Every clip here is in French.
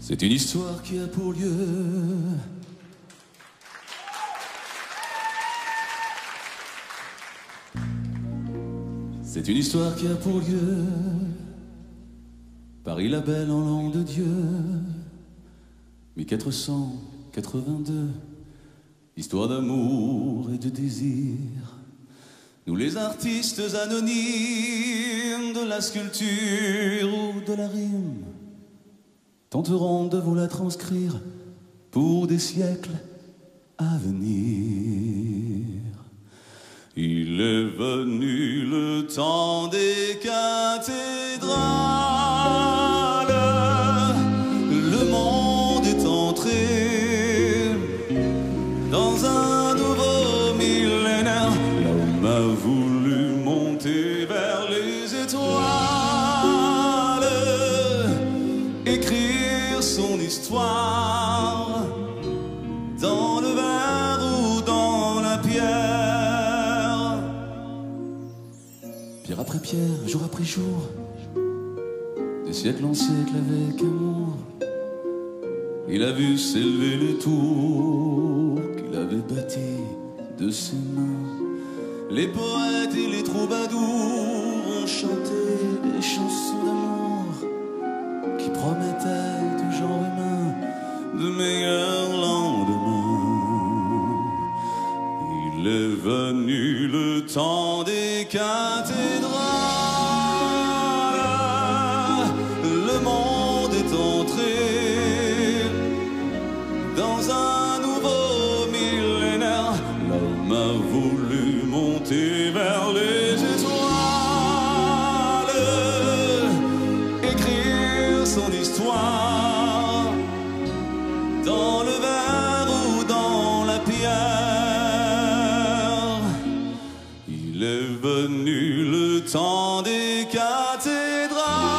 C'est une histoire qui a pour lieu C'est une histoire qui a pour lieu Paris la belle en langue de Dieu. 1482 Histoire d'amour et de désir. Nous les artistes anonymes De la sculpture ou de la rime tenteront de vous la transcrire pour des siècles à venir. Il est venu le temps des. Voulu monter vers les étoiles, écrire son histoire dans le verre ou dans la pierre. Pierre après pierre, jour après jour, des siècles en siècles avec amour. Il a vu s'élever les tours qu'il avait bâties de ses mains. Les poètes et les troubadours ont chanté des chansons d'amour qui promettaient aux gens humains de meilleurs lendemains. Il est venu le temps des cathédrales. Le monde est entré dans un vers les étoiles, écrire son histoire dans le verre ou dans la pierre. Il est venu le temps des cathédrales.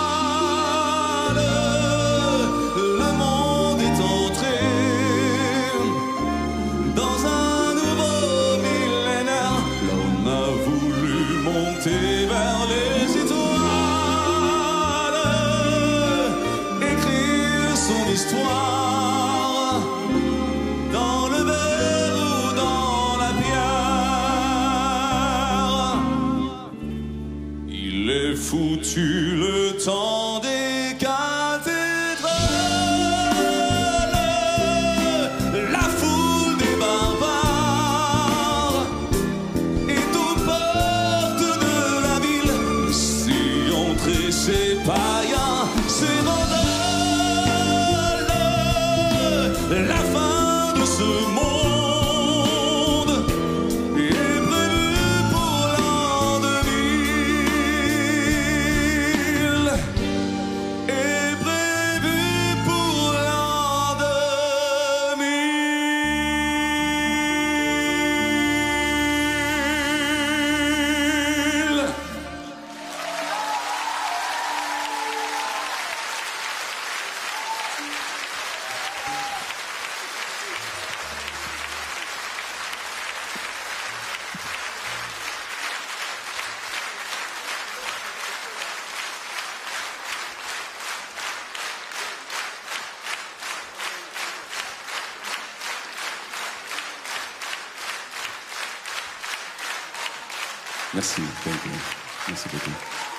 Foutu le temps des cathédrales. La foule des barbares est aux portes de la ville. Si entrer ces païens, ces vandales, la fin de ce monde Merci, thank you. Merci beaucoup.